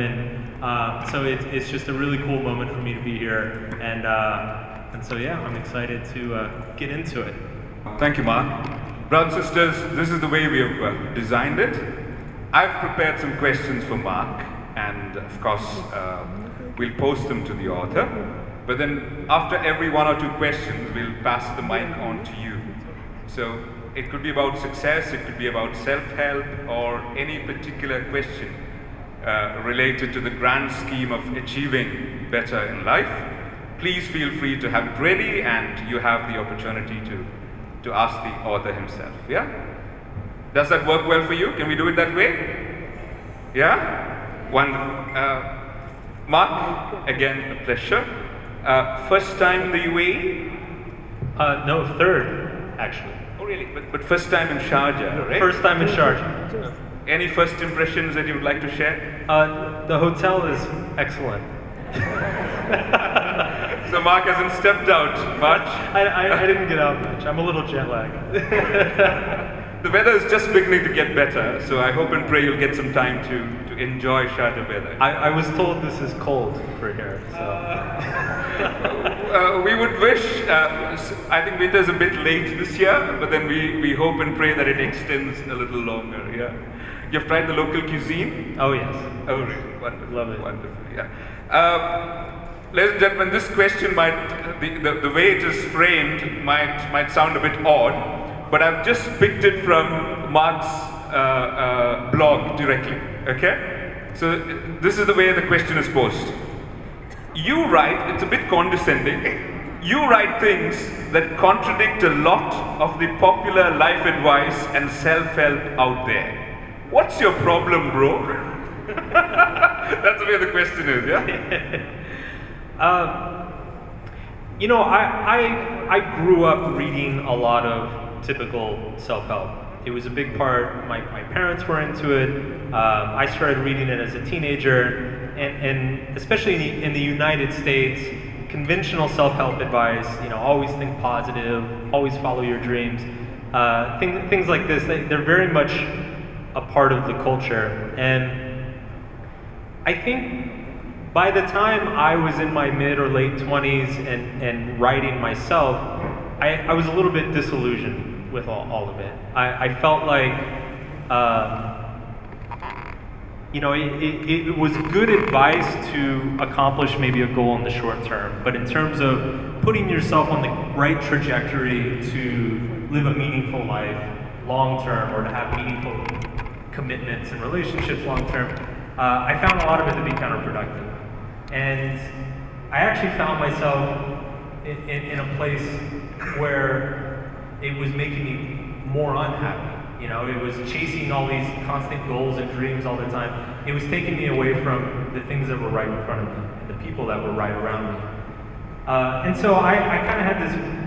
women. Uh, so it's, it's just a really cool moment for me to be here. And, uh, and so, yeah, I'm excited to uh, get into it. Thank you, Mark. Brothers and sisters, this is the way we have uh, designed it. I've prepared some questions for Mark, and of course, uh, we'll post them to the author. But then, after every one or two questions, we'll pass the mic on to you. So, it could be about success, it could be about self help, or any particular question uh, related to the grand scheme of achieving better in life. Please feel free to have it ready, and you have the opportunity to to ask the author himself. Yeah? Does that work well for you? Can we do it that way? Yeah? One, uh, Mark, again, a pleasure. Uh, first time in the UAE? Uh, no, third, actually. Oh, really? But, but first time in Sharjah, right? First time in Sharjah. Any first impressions that you would like to share? Uh, the hotel is excellent. so Mark hasn't stepped out much. I, I, I didn't get out much. I'm a little jet lagged. the weather is just beginning to get better, so I hope and pray you'll get some time to, to enjoy Sharjah weather. I, I was told this is cold for here, so. uh, we would wish, uh, I think winter's a bit late this year, but then we, we hope and pray that it extends a little longer, yeah. You've tried the local cuisine? Oh, yes. Oh, really? Wonderful. Love it. Wonderful, yeah. Um, ladies and gentlemen, this question might, the, the, the, way it is framed might, might sound a bit odd, but I've just picked it from Mark's uh, uh, blog directly, okay? So this is the way the question is posed. You write, it's a bit condescending, you write things that contradict a lot of the popular life advice and self-help out there. What's your problem, bro? That's way the question is, yeah? um, you know, I, I, I grew up reading a lot of typical self-help. It was a big part, my, my parents were into it. Um, I started reading it as a teenager, and, and especially in the, in the United States, conventional self-help advice, you know, always think positive, always follow your dreams. Uh, thing, things like this, they, they're very much a part of the culture. And I think by the time I was in my mid or late 20s and, and writing myself, I, I was a little bit disillusioned with all, all of it. I, I felt like, uh, you know, it, it, it, was good advice to accomplish maybe a goal in the short term, but in terms of putting yourself on the right trajectory to live a meaningful life long term or to have meaningful commitments and relationships long term, uh, I found a lot of it to be counterproductive. And I actually found myself in, in, in a place where it was making me more unhappy. You know, it was chasing all these constant goals and dreams all the time. It was taking me away from the things that were right in front of me, the people that were right around me. Uh, and so I, I kind of had this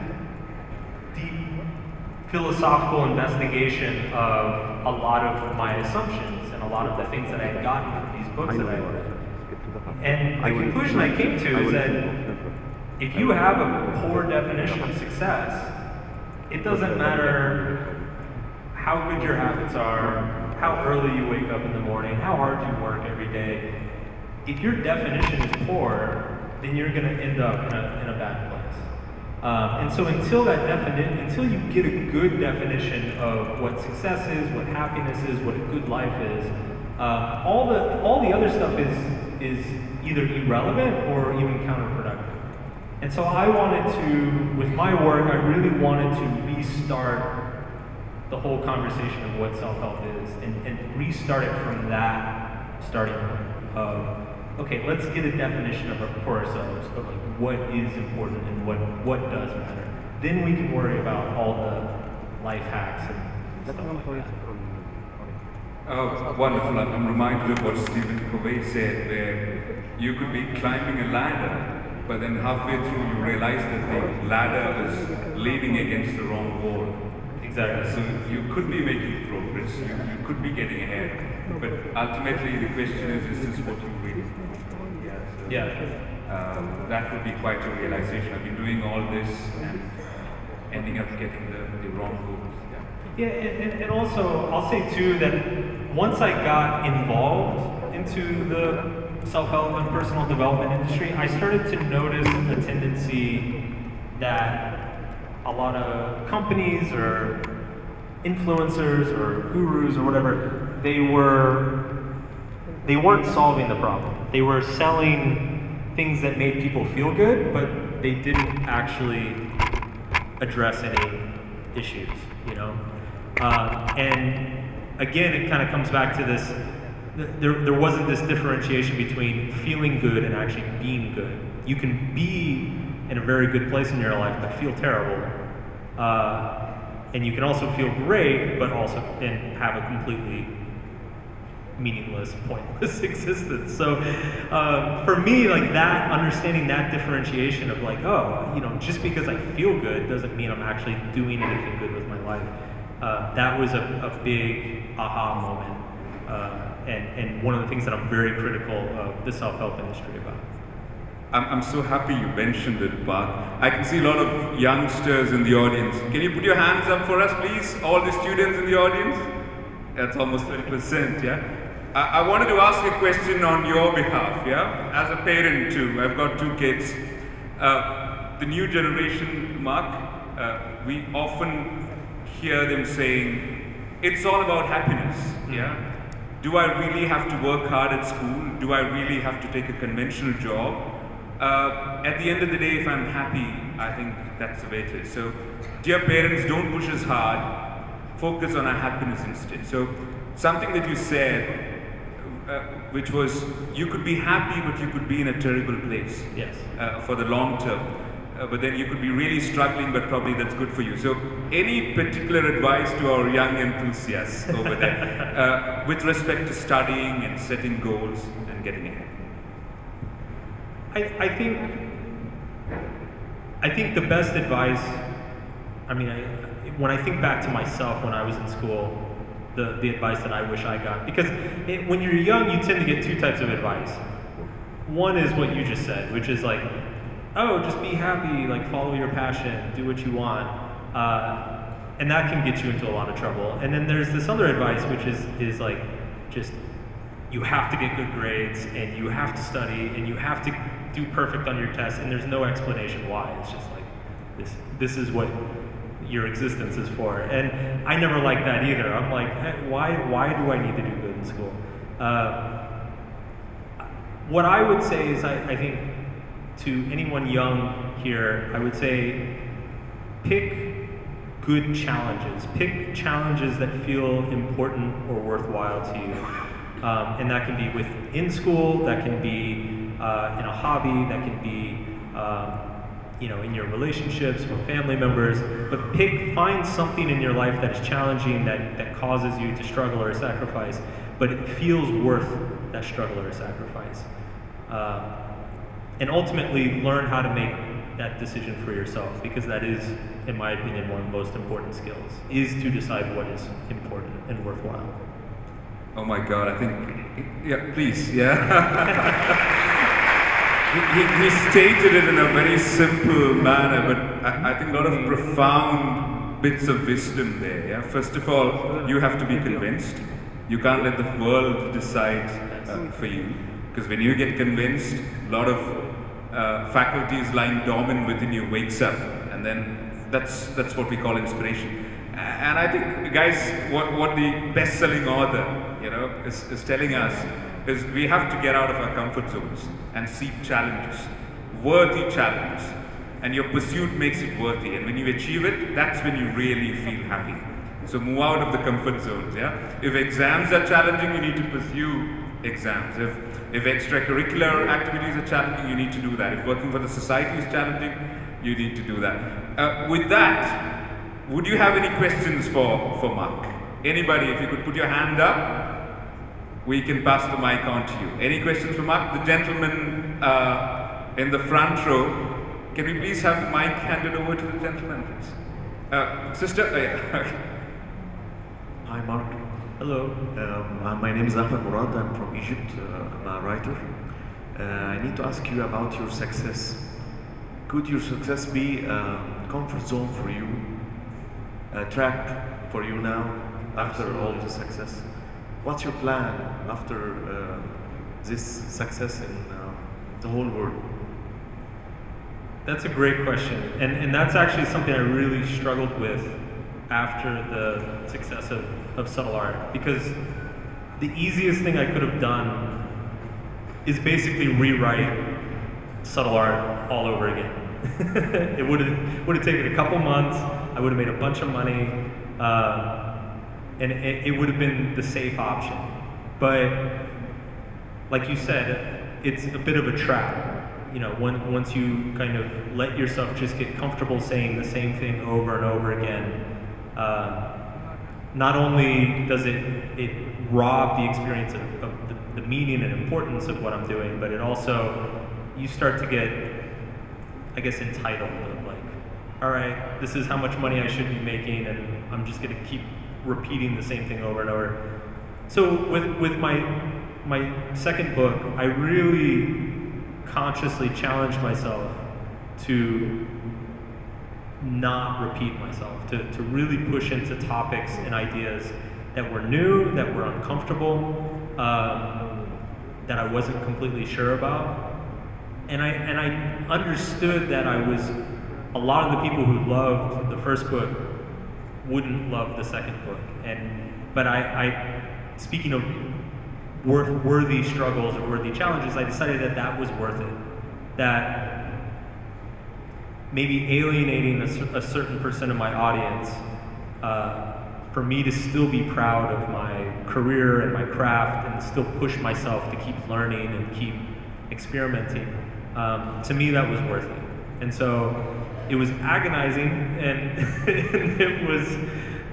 philosophical investigation of a lot of my assumptions and a lot of the things that I had gotten from these books that I read. And the conclusion I came to is that if you have a poor definition of success, it doesn't matter how good your habits are, how early you wake up in the morning, how hard you work every day. If your definition is poor, then you're going to end up in a, in a bad place. Um, and so until that definition, until you get a good definition of what success is, what happiness is, what a good life is, uh, all the all the other stuff is is either irrelevant or even counterproductive. And so I wanted to, with my work, I really wanted to restart the whole conversation of what self-help is and, and restart it from that starting point of okay, let's get a definition of for ourselves of like what is important and what what does matter. Then we can worry about all the life hacks and stuff like that. Oh, wonderful. I'm reminded of what Stephen Covey said, where you could be climbing a ladder, but then halfway through you realize that the ladder is leaning against the wrong wall. Exactly. So you could be making progress, you, you could be getting ahead, but ultimately the question is, is this what you really want? yeah. Um, that would be quite a realization. I've been doing all this and ending up getting the, the wrong goals. Yeah, yeah and, and also I'll say too that once I got involved into the self-help and personal development industry, I started to notice a tendency that a lot of companies or influencers or gurus or whatever, they were they weren't solving the problem. They were selling things that made people feel good, but they didn't actually address any issues, you know? Uh, and again, it kind of comes back to this, there, there wasn't this differentiation between feeling good and actually being good. You can be in a very good place in your life, but feel terrible. Uh, and you can also feel great, but also and have a completely meaningless, pointless existence. So uh, for me, like that, understanding that differentiation of like, oh, you know, just because I feel good doesn't mean I'm actually doing anything good with my life. Uh, that was a, a, big aha moment. Uh, and, and one of the things that I'm very critical of the self-help industry about. I'm, I'm so happy you mentioned it, Mark. I can see a lot of youngsters in the audience. Can you put your hands up for us, please? All the students in the audience? That's almost 20%, yeah? I, I wanted to ask a question on your behalf, yeah? As a parent too, I've got two kids. Uh, the new generation, Mark, uh, we often hear them saying, it's all about happiness, yeah? Do I really have to work hard at school? Do I really have to take a conventional job? Uh, at the end of the day, if I'm happy, I think that's the way it is. So, dear parents, don't push us hard. Focus on our happiness instead. So, something that you said uh, which was you could be happy, but you could be in a terrible place. Yes. Uh, for the long term. Uh, but then you could be really struggling, but probably that's good for you. So, any particular advice to our young enthusiasts over there uh, with respect to studying and setting goals and getting ahead? I, I think I think the best advice. I mean, I, when I think back to myself when I was in school, the, the advice that I wish I got. Because it, when you're young, you tend to get two types of advice. One is what you just said, which is like, oh, just be happy, like follow your passion, do what you want. Uh, and that can get you into a lot of trouble. And then there's this other advice, which is, is like, just you have to get good grades and you have to study and you have to do perfect on your tests and there's no explanation why. It's just like, this, this is what your existence is for. And I never liked that either. I'm like, hey, why, why do I need to do good in school? Uh, what I would say is, I, I think to anyone young here, I would say pick good challenges. Pick challenges that feel important or worthwhile to you. Um, and that can be within school, that can be uh, in a hobby, that can be um, you know, in your relationships with family members, but pick, find something in your life that is challenging, that, that causes you to struggle or sacrifice, but it feels worth that struggle or sacrifice. Uh, and ultimately, learn how to make that decision for yourself, because that is, in my opinion, one of the most important skills, is to decide what is important and worthwhile. Oh my God, I think, yeah, please, yeah. He, he, stated it in a very simple manner, but I, I, think a lot of profound bits of wisdom there. Yeah? First of all, you have to be convinced. You can't let the world decide uh, for you. Because when you get convinced, a lot of uh, faculties lying dormant within you wakes up, and then that's that's what we call inspiration. And I think, guys, what, what the best-selling author, you know, is, is telling us is we have to get out of our comfort zones and seek challenges, worthy challenges. And your pursuit makes it worthy. And when you achieve it, that's when you really feel happy. So move out of the comfort zones, yeah? If exams are challenging, you need to pursue exams. If, if extracurricular activities are challenging, you need to do that. If working for the society is challenging, you need to do that. Uh, with that, would you have any questions for, for Mark? Anybody, if you could put your hand up, we can pass the mic on to you. Any questions for Mark? The gentleman uh, in the front row, can we please have the mic handed over to the gentleman, please? Uh, sister, uh, yeah. Hi, Mark. Hello. Um, uh, my name is Ahmed Murad. I'm from Egypt. Uh, I'm a writer. Uh, I need to ask you about your success. Could your success be a comfort zone for you, a trap for you now after Absolutely. all the success? What's your plan after uh, this success in uh, the whole world? That's a great question. And, and that's actually something I really struggled with after the success of, of Subtle Art. Because the easiest thing I could have done is basically rewrite Subtle Art all over again. it would have would have taken a couple months. I would have made a bunch of money, uh, and it, it would have been the safe option. But like you said, it's a bit of a trap you know, when, once you kind of let yourself just get comfortable saying the same thing over and over again, uh, not only does it, it rob the experience of, of the, the, meaning and importance of what I'm doing, but it also, you start to get, I guess, entitled of like, all right, this is how much money I should be making, and I'm just going to keep repeating the same thing over and over. So with, with my, my second book, I really consciously challenged myself to not repeat myself, to, to really push into topics and ideas that were new, that were uncomfortable, um, that I wasn't completely sure about. And I, and I understood that I was, a lot of the people who loved the first book wouldn't love the second book. And, but I, I speaking of worth, worthy struggles or worthy challenges, I decided that that was worth it. That maybe alienating a, a certain percent of my audience, uh, for me to still be proud of my career and my craft and still push myself to keep learning and keep experimenting, um, to me that was worth it. And so it was agonizing and, and it was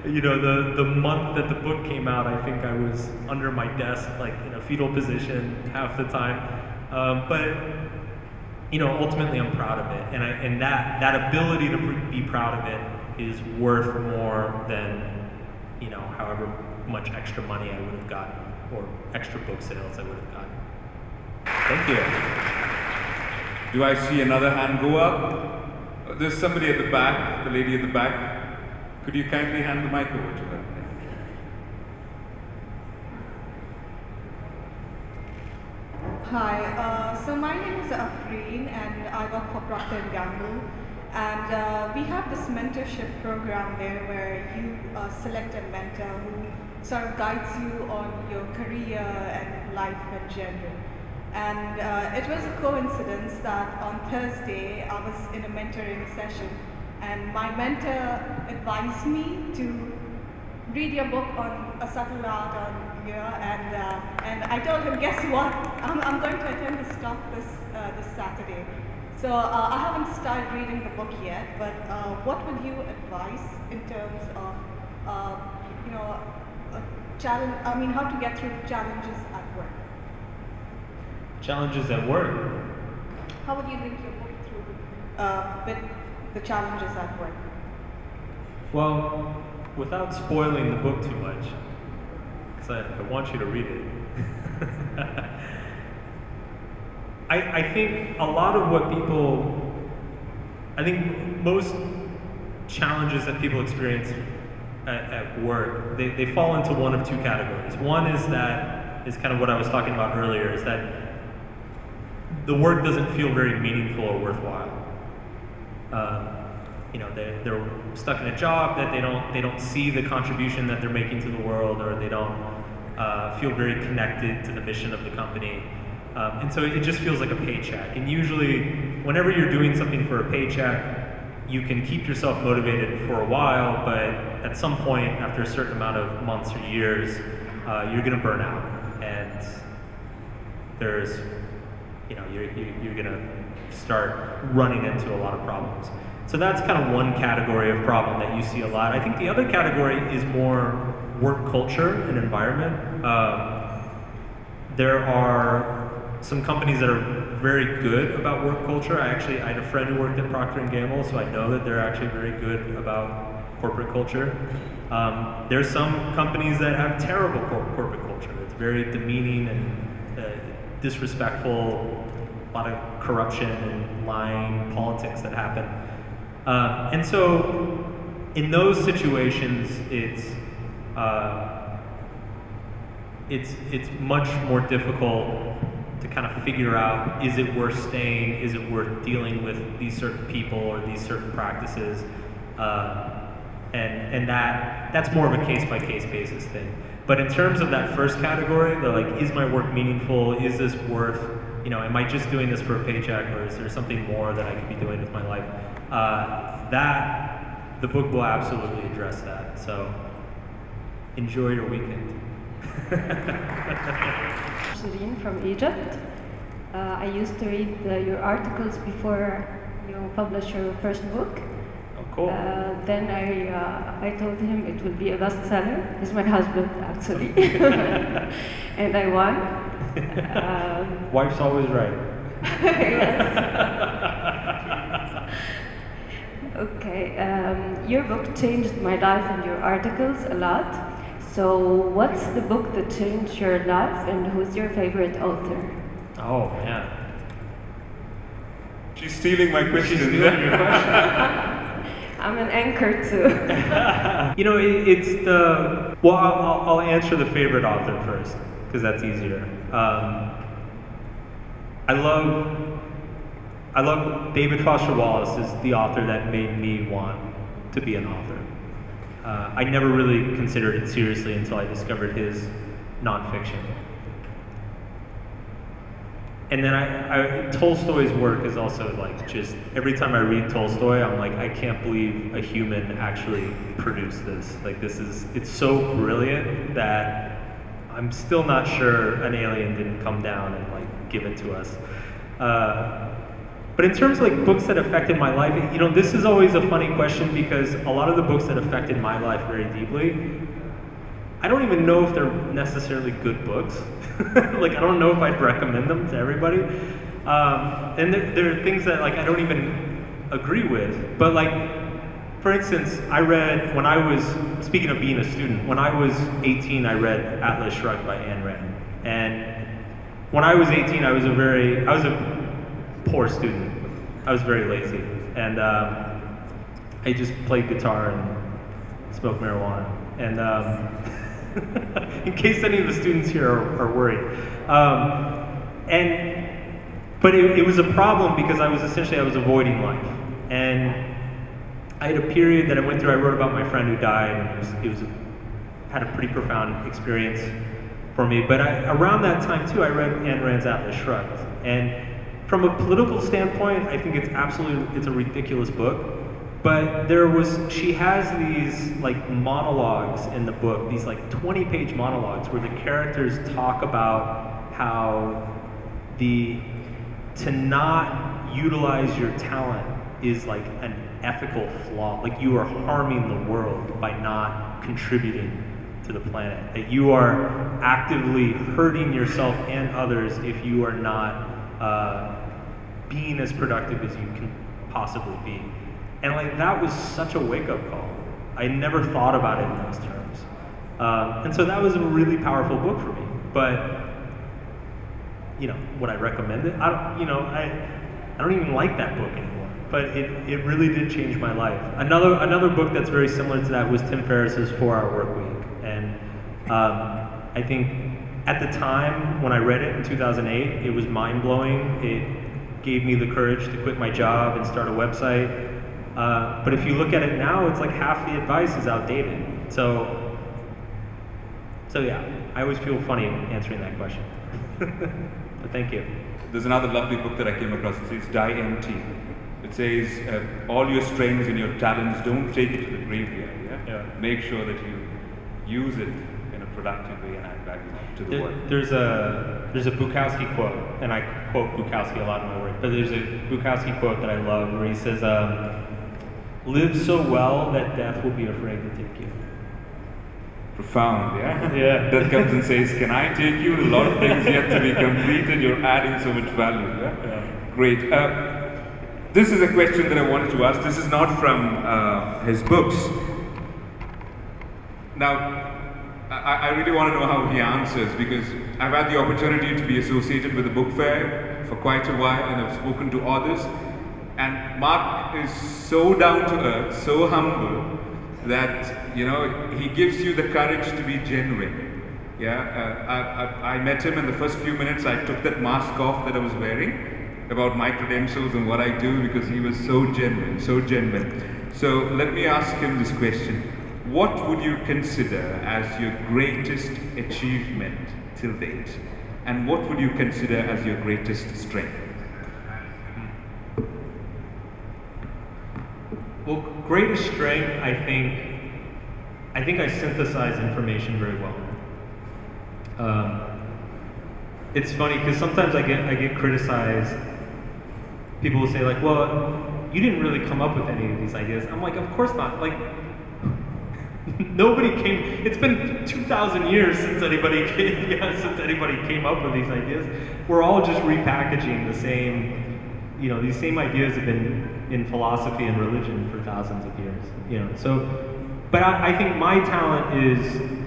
you know, the, the month that the book came out, I think I was under my desk, like in a fetal position half the time. Um, but, you know, ultimately I'm proud of it. And, I, and that, that ability to be proud of it is worth more than, you know, however much extra money I would have gotten or extra book sales I would have gotten. Thank you. Do I see another hand go up? There's somebody at the back, the lady at the back. Could you kindly hand the mic over to her? Hi, uh, so my name is Afreen and I work for Procter & Gamble and uh, we have this mentorship program there where you uh, select a mentor who sort of guides you on your career and life in general. And uh, it was a coincidence that on Thursday I was in a mentoring session and my mentor advised me to read your book on a subtle art on here, and uh, and I told him, guess what? I'm, I'm going to attend this talk this uh, this Saturday. So uh, I haven't started reading the book yet, but uh, what would you advise in terms of uh, you know challenge? I mean, how to get through challenges? Challenges at work. How would you link your book through uh, with the challenges at work? Well, without spoiling the book too much, because I, I, want you to read it. I, I think a lot of what people, I think most challenges that people experience at, at work, they, they fall into one of two categories. One is that, is kind of what I was talking about earlier, is that the work doesn't feel very meaningful or worthwhile. Um, you know, they're, they're stuck in a job that they don't, they don't see the contribution that they're making to the world or they don't uh, feel very connected to the mission of the company. Um, and so it just feels like a paycheck. And usually, whenever you're doing something for a paycheck, you can keep yourself motivated for a while, but at some point, after a certain amount of months or years, uh, you're going to burn out. And there's, you know, you're, you're going to start running into a lot of problems. So that's kind of one category of problem that you see a lot. I think the other category is more work culture and environment. Um, there are some companies that are very good about work culture. I actually, I had a friend who worked at Procter & Gamble, so I know that they're actually very good about corporate culture. Um, there's some companies that have terrible cor corporate culture. It's very demeaning and uh, disrespectful, a lot of corruption and lying politics that happen. Uh, and so, in those situations, it's uh, it's it's much more difficult to kind of figure out is it worth staying, is it worth dealing with these certain people or these certain practices, uh, and and that that's more of a case by case basis thing. But in terms of that first category, the like, is my work meaningful? Is this worth, you know, am I just doing this for a paycheck, or is there something more that I could be doing with my life? Uh, that the book will absolutely address that. So enjoy your weekend. Shireen from Egypt. Uh, I used to read uh, your articles before you published your first book. Cool. Uh, then I, uh, I told him it would be a bestseller. He's my husband, actually. and I won. Um, Wife's always right. yes. okay. Um, your book changed my life and your articles a lot. So, what's the book that changed your life, and who's your favorite author? Oh man. She's stealing my question. She's stealing your question. I'm an anchor too. you know, it, it's the well. I'll, I'll, answer the favorite author first because that's easier. Um, I love I love David Foster Wallace is the author that made me want to be an author. Uh, I never really considered it seriously until I discovered his nonfiction. And then I, I, Tolstoy's work is also like just every time I read Tolstoy, I'm like, I can't believe a human actually produced this. Like this is, it's so brilliant that I'm still not sure an alien didn't come down and like give it to us. Uh, but in terms of like books that affected my life, you know, this is always a funny question because a lot of the books that affected my life very deeply, I don't even know if they're necessarily good books. like I don't know if I'd recommend them to everybody. Um, and there, there are things that like I don't even agree with. But like, for instance, I read when I was speaking of being a student. When I was 18, I read Atlas Shrugged by Ayn Rand. And when I was 18, I was a very I was a poor student. I was very lazy, and um, I just played guitar and smoked marijuana. And um, in case any of the students here are, are worried, um, and but it, it was a problem because I was essentially I was avoiding life, and I had a period that I went through. I wrote about my friend who died, and it was, it was a, had a pretty profound experience for me. But I, around that time too, I read Ayn Rand's Atlas Shrugged, and from a political standpoint, I think it's absolutely it's a ridiculous book. But there was she has these like monologues in the book, these like 20 page monologues where the characters talk about how the to not utilize your talent is like an ethical flaw. Like you are harming the world by not contributing to the planet. That you are actively hurting yourself and others if you are not uh, being as productive as you can possibly be. And like that was such a wake up call. I never thought about it in those terms. Um, and so that was a really powerful book for me. But you know, would I recommend it? I don't, you know, I, I don't even like that book anymore. But it, it really did change my life. Another another book that's very similar to that was Tim Ferriss's Four Hour Work Week, and um, I think at the time when I read it in 2008, it was mind blowing. It gave me the courage to quit my job and start a website. Uh, but if you look at it now, it's like half the advice is outdated. So, so yeah, I always feel funny answering that question. but thank you. There's another lovely book that I came across. It says Die Empty. It says uh, all your strengths and your talents don't take it to the graveyard. Yeah? Yeah. Make sure that you use it in a productive way and add value to the There- world. there's a there's a Bukowski quote, and I quote Bukowski a lot in my work. But there's a Bukowski quote that I love where he says, um, "Live so well that death will be afraid to take you." Profound, yeah? Yeah. That comes and says, Can I take you? A lot of things yet to be completed. You're adding so much value. Yeah? Yeah. Great. Uh, this is a question that I wanted to ask. This is not from uh, his books. Now, I, I really want to know how he answers because I've had the opportunity to be associated with the book fair for quite a while and I've spoken to others. And Mark is so down to earth, so humble that you know he gives you the courage to be genuine. Yeah, uh, I, I, I met him in the first few minutes. I took that mask off that I was wearing about my credentials and what I do because he was so genuine, so genuine. So let me ask him this question. What would you consider as your greatest achievement till date? And what would you consider as your greatest strength? Well, greatest strength, I think, I think I synthesize information very well. Um, it's funny because sometimes I get I get criticized people will say like, well, you didn't really come up with any of these ideas. I'm like, of course not. Like, nobody came. It's been 2,000 years since anybody came, yeah, since anybody came up with these ideas. We're all just repackaging the same. You know, these same ideas have been in philosophy and religion for thousands of years. You know, so. But I, I think my talent is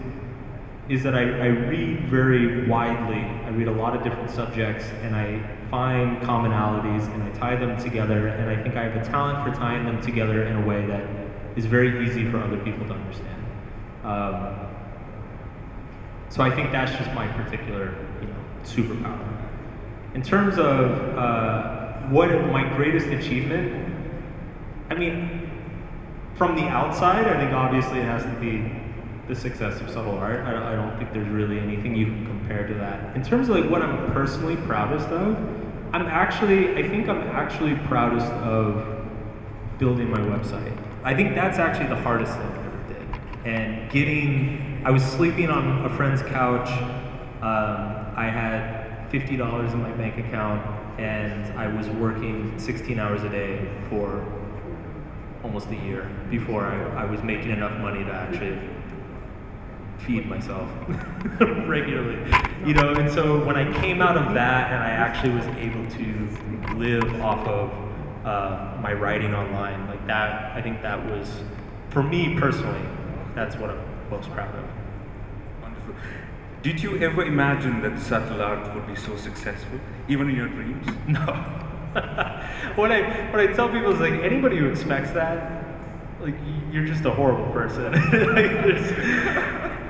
is that I, I read very widely. I read a lot of different subjects, and I find commonalities and I tie them together, and I think I have a talent for tying them together in a way that is very easy for other people to understand. Um, so I think that's just my particular, you know, superpower. In terms of uh, what my greatest achievement, I mean, from the outside, I think obviously it has to be the success of subtle art. I, I don't think there's really anything you can compare to that. In terms of like what I'm personally proudest of, I'm actually, I think I'm actually proudest of building my website. I think that's actually the hardest thing I ever did. And getting, I was sleeping on a friend's couch. Um, I had $50 in my bank account and I was working 16 hours a day for almost a year before I, I was making enough money to actually feed myself regularly. You know, and so when I came out of that and I actually was able to live off of uh, my writing online, like that, I think that was, for me personally, that's what I'm most proud of. Wonderful. Did you ever imagine that subtle art would be so successful, even in your dreams? No. what I what I tell people is like anybody who expects that, like you're just a horrible person. like,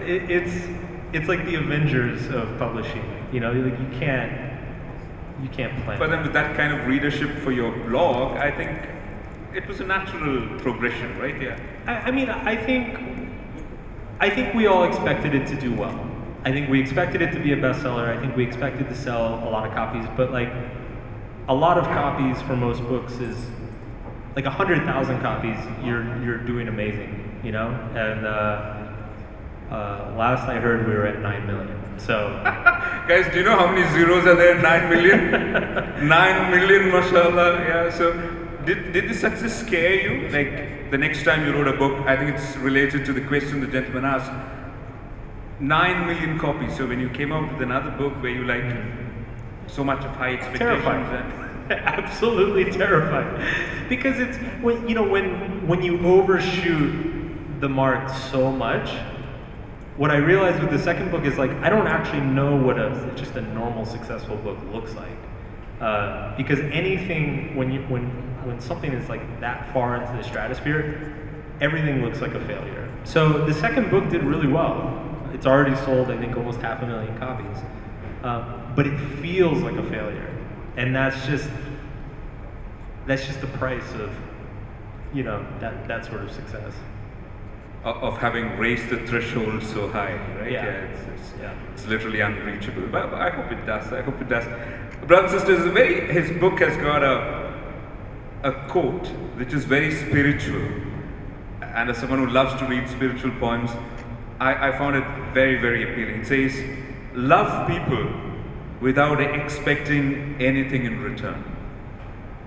it, it's it's like the Avengers of publishing. You know, like you can't you can't plan. But then with that kind of readership for your blog, I think it was a natural progression, right? Yeah. I, I mean, I think I think we all expected it to do well. I think we expected it to be a bestseller. I think we expected to sell a lot of copies, but like a lot of copies for most books is like a hundred thousand copies. You're you're doing amazing, you know, and. Uh, uh, last I heard, we were at 9 million. So. Guys, do you know how many zeros are there? 9 million? 9 million, mashallah. Yeah, so did, did the success scare you? Like the next time you wrote a book, I think it's related to the question the gentleman asked. 9 million copies. So when you came out with another book where you like so much of high expectations. Terrifying. Absolutely terrified. Because it's when you know when when you overshoot the mark so much, what I realized with the second book is like I don't actually know what a just a normal successful book looks like. Uh, because anything when you when when something is like that far into the stratosphere, everything looks like a failure. So the second book did really well. It's already sold, I think, almost half a million copies. Uh, but it feels like a failure, and that's just that's just the price of you know that that sort of success of having raised the threshold so high, right? Yeah. yeah, it's, it's, Yeah. it's literally unreachable. But I hope it does. I hope it does. Brothers and sisters, very, his book has got a, a quote which is very spiritual. And as someone who loves to read spiritual poems, I, I found it very, very appealing. It says, Love people without expecting anything in return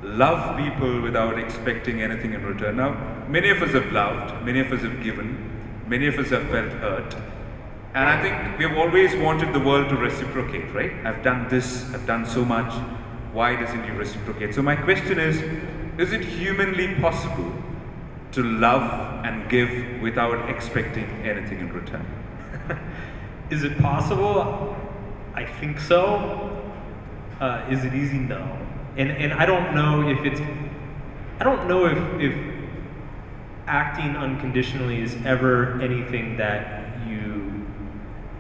love people without expecting anything in return. Now, many of us have loved, many of us have given, many of us have felt hurt. And I think we've always wanted the world to reciprocate, right? I've done this, I've done so much, why doesn't he reciprocate? So my question is, is it humanly possible to love and give without expecting anything in return? is it possible? I think so. Uh, is it easy? No. And, and I don't know if it's, I don't know if, if acting unconditionally is ever anything that you,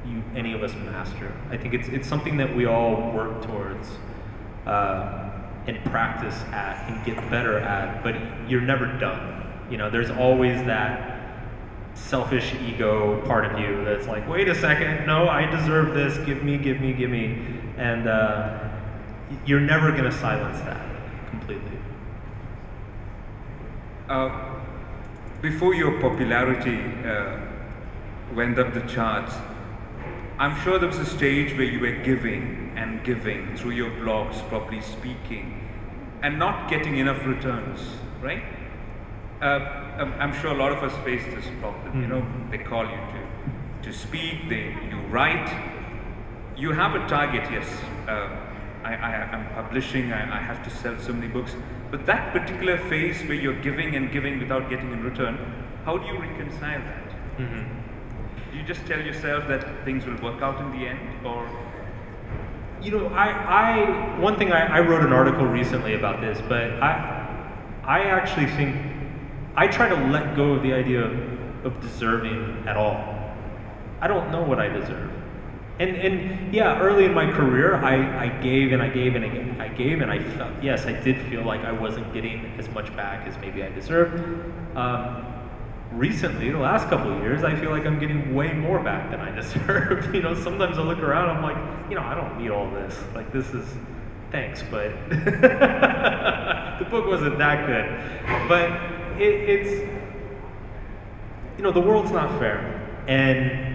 you any of us master. I think it's it's something that we all work towards uh, and practice at and get better at, but you're never done. You know, there's always that selfish ego part of you that's like, wait a second, no, I deserve this, give me, give me, give me. And uh, you're never going to silence that completely. Uh, before your popularity uh, went up the charts, I'm sure there was a stage where you were giving and giving through your blogs, properly speaking, and not getting enough returns, right? Uh, I'm sure a lot of us face this problem. Mm. You know, they call you to, to speak, they, you write. You have a target, yes. Uh, I, I, am publishing, I, I have to sell so many books. But that particular phase where you're giving and giving without getting in return, how do you reconcile that? Mm -hmm. Do you just tell yourself that things will work out in the end, or? You know, I, I one thing I, I wrote an article recently about this, but I, I actually think I try to let go of the idea of, deserving at all. I don't know what I deserve. And, and yeah, early in my career, I, I gave and I gave and I gave, and I felt, yes, I did feel like I wasn't getting as much back as maybe I deserved. Um, recently, the last couple of years, I feel like I'm getting way more back than I deserve. you know, sometimes I look around, I'm like, you know, I don't need all this. Like, this is, thanks, but the book wasn't that good. But it, it's, you know, the world's not fair. And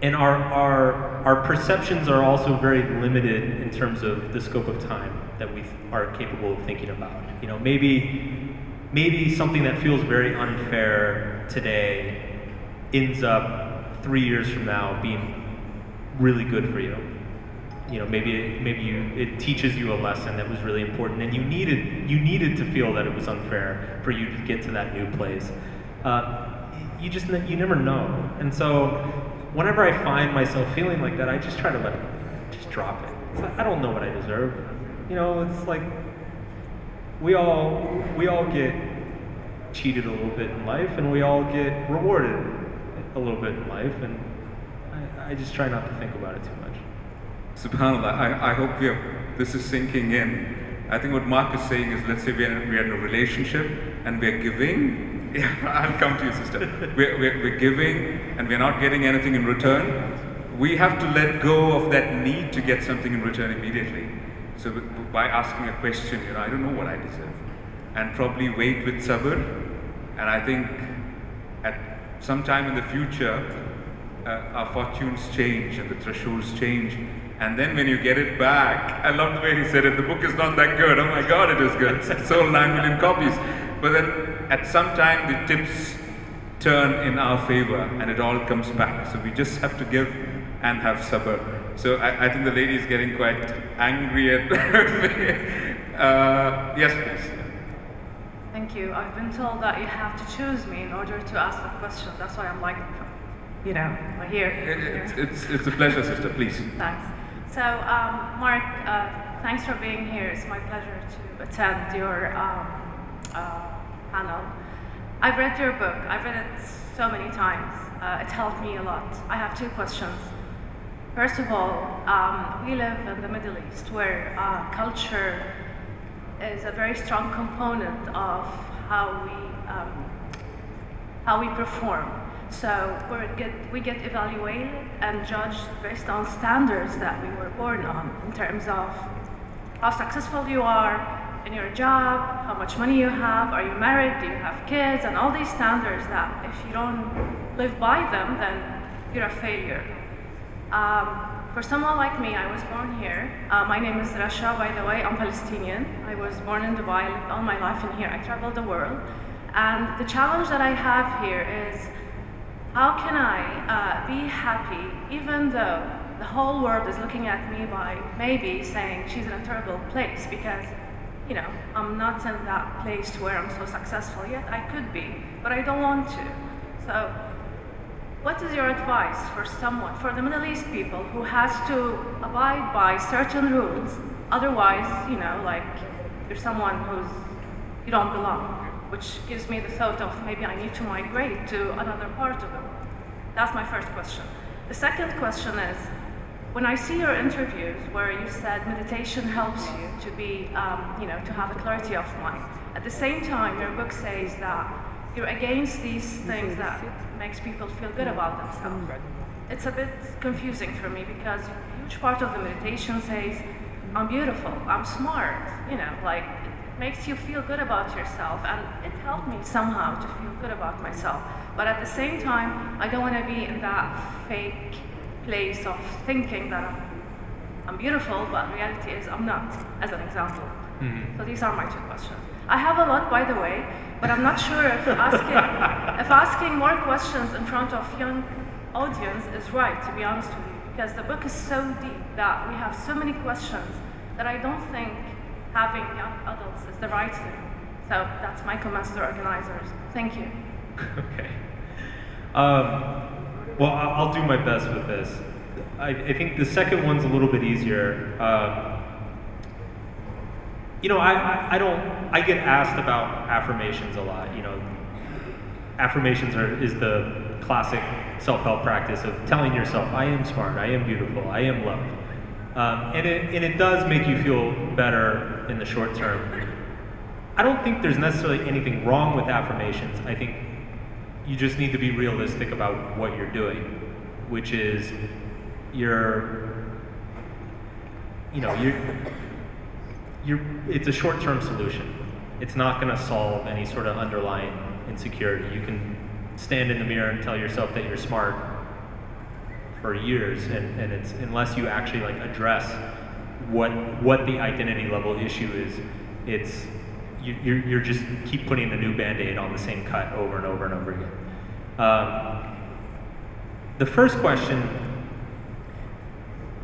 and our, our, our perceptions are also very limited in terms of the scope of time that we are capable of thinking about. You know, maybe, maybe something that feels very unfair today ends up three years from now being really good for you you know maybe maybe you it teaches you a lesson that was really important and you needed you needed to feel that it was unfair for you to get to that new place. Uh, you just you never know. And so whenever i find myself feeling like that i just try to let it just drop it. Like, i don't know what i deserve. You know it's like we all we all get cheated a little bit in life and we all get rewarded a little bit in life. And I, I just try not to think about it too much SubhanAllah, I, I hope we are, this is sinking in. I think what Mark is saying is, let's say we are, we are in a relationship and we are giving. Yeah, I'll come to you, sister. We're, we're, we're giving and we're not getting anything in return. We have to let go of that need to get something in return immediately. So by asking a question, you know, I don't know what I deserve. And probably wait with sabr. And I think at some time in the future, uh, our fortunes change and the thresholds change and then when you get it back, I love the way he said it, the book is not that good. Oh my God, it is good. It sold 9 million copies. But then at some time, the tips turn in our favor and it all comes back. So we just have to give and have sabr. So I, I think the lady is getting quite angry at me. Uh, yes, please. Thank you. I've been told that you have to choose me in order to ask a question. That's why I'm like, you know, here. It's, it's, it's a pleasure, sister. Please. Thanks. So, um, Mark, uh, thanks for being here. It's my pleasure to attend your um, uh, panel. I've read your book. I've read it so many times. Uh, it's helped me a lot. I have two questions. First of all, um, we live in the Middle East where uh, culture is a very strong component of how we, um, how we perform. So we get, we get evaluated and judged based on standards that we were born on in terms of how successful you are in your job, how much money you have, are you married, do you have kids, and all these standards that if you don't live by them, then you're a failure. Um, for someone like me, I was born here. Uh, my name is Rasha, by the way. I'm Palestinian. I was born in Dubai, lived all my life in here. I traveled the world. And the challenge that I have here is how can I uh, be happy even though the whole world is looking at me by maybe saying she's in a terrible place because, you know, I'm not in that place where I'm so successful yet. I could be, but I don't want to. So what is your advice for someone, for the Middle East people who has to abide by certain rules, otherwise, you know, like you're someone who's, you don't belong which gives me the thought of maybe I need to migrate to another part of it. That's my first question. The second question is, when I see your interviews where you said meditation helps you to be, um, you know, to have a clarity of mind, at the same time, your book says that you're against these things that makes people feel good about themselves. It's a bit confusing for me because a huge part of the meditation says, I'm beautiful, I'm smart, you know, like makes you feel good about yourself and it helped me somehow to feel good about myself. But at the same time, I don't want to be in that fake place of thinking that I'm, I'm beautiful, but reality is I'm not, as an example. Mm-hmm. So these are my two questions. I have a lot, by the way, but I'm not sure if asking, if asking more questions in front of young audience is right, to be honest with you, because the book is so deep that we have so many questions that I don't think having young adults is the right thing. So that's my comments to organizers. Thank you. okay. Um, well, I'll, do my best with this. I, I think the second one's a little bit easier. Um, you know, I, I, I don't, I get asked about affirmations a lot. You know, affirmations are, is the classic self-help practice of telling yourself, I am smart, I am beautiful, I am loved. Um, and, it, and it does make you feel better in the short term. I don't think there's necessarily anything wrong with affirmations. I think you just need to be realistic about what you're doing, which is you're, you know, you're, you're, it's a short-term solution. It's not going to solve any sort of underlying insecurity. You can stand in the mirror and tell yourself that you're smart for years, and, and it's unless you actually like address what what the identity level issue is, it's you, you're, you're just keep putting a new band-aid on the same cut over and over and over again. Um, the first question,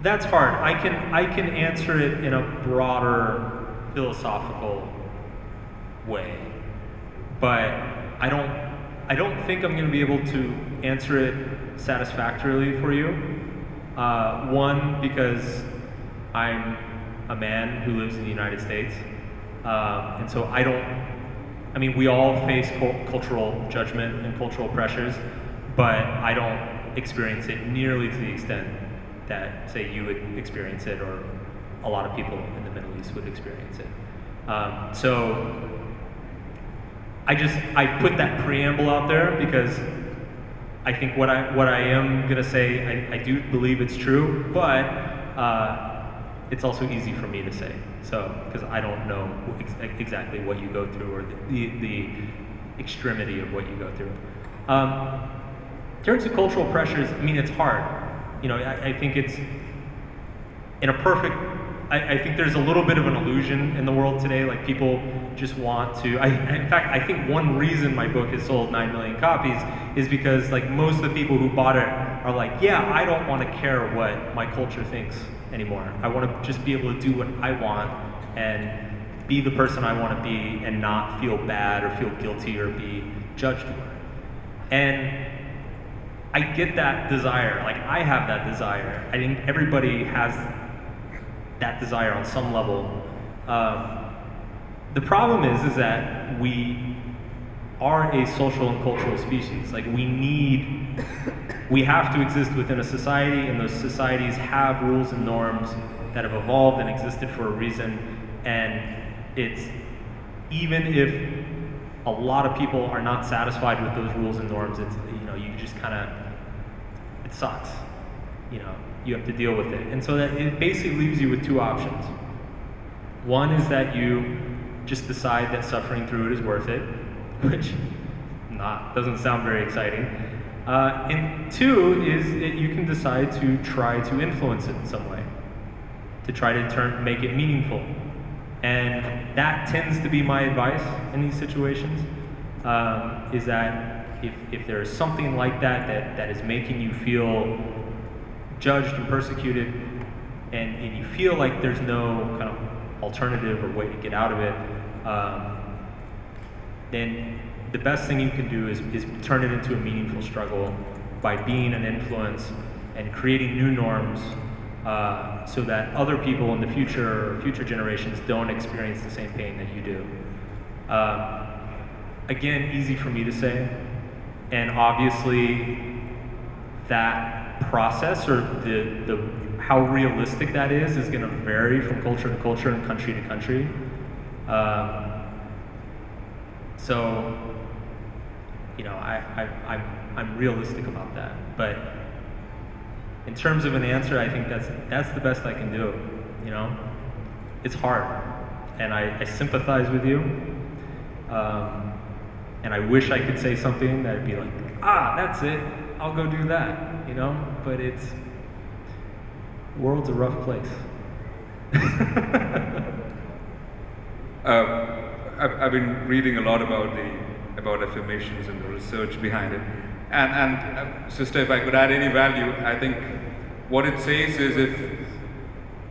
that's hard. I can I can answer it in a broader philosophical way, but I don't I don't think I'm going to be able to answer it satisfactorily for you. Uh, one, because I'm a man who lives in the United States, um, and so I don't. I mean, we all face cul- cultural judgment and cultural pressures, but I don't experience it nearly to the extent that, say, you would experience it, or a lot of people in the Middle East would experience it. Um, so I just I put that preamble out there because I think what I what I am gonna say I, I do believe it's true, but uh, it's also easy for me to say. So because I don't know ex- exactly what you go through or the, the, the extremity of what you go through. Um, in terms of cultural pressures, I mean it's hard. You know, I, I think it's in a perfect I, I, think there's a little bit of an illusion in the world today. Like people just want to. I, in fact, I think one reason my book has sold nine million copies is because like most of the people who bought it are like, yeah, I don't want to care what my culture thinks anymore. I want to just be able to do what I want and be the person I want to be and not feel bad or feel guilty or be judged for. And I get that desire. Like I have that desire. I think everybody has that desire on some level. Um, the problem is, is that we are a social and cultural species. Like we need, we have to exist within a society, and those societies have rules and norms that have evolved and existed for a reason. And it's even if a lot of people are not satisfied with those rules and norms, it's you know you just kind of it sucks, you know you have to deal with it. And so that it basically leaves you with two options. One is that you just decide that suffering through it is worth it, which not doesn't sound very exciting. Uh, and two is that you can decide to try to influence it in some way, to try to turn make it meaningful. And that tends to be my advice in these situations. Um, is that if, if there is something like that, that that is making you feel judged and persecuted, and, and you feel like there's no kind of alternative or way to get out of it, um, then the best thing you can do is, is turn it into a meaningful struggle by being an influence and creating new norms uh, so that other people in the future or future generations don't experience the same pain that you do. Um, again, easy for me to say, and obviously that process or the, the how realistic that is is going to vary from culture to culture and country to country. Um, so, you know, I, I, I'm, I'm realistic about that. But in terms of an answer, I think that's, that's the best I can do, you know? It's hard, and I, I sympathize with you. Um, and I wish I could say something that'd be like, ah, that's it, I'll go do that, you know? But it's, world's a rough place. Uh, I've, I've been reading a lot about the about affirmations and the research behind it. And, and uh, sister, if I could add any value, I think what it says is if,